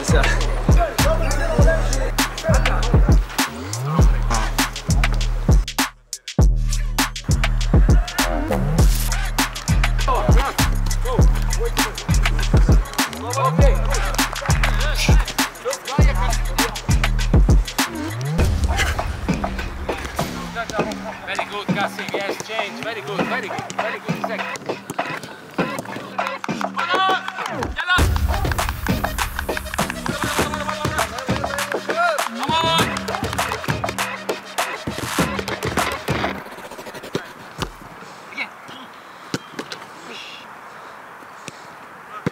مساء Very good, Cassie. Yes, change. Very good, very good, very good second.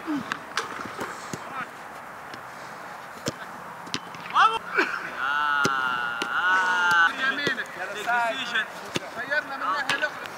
Mm-hmm. سيجن غيرنا من ناحية الأخرى.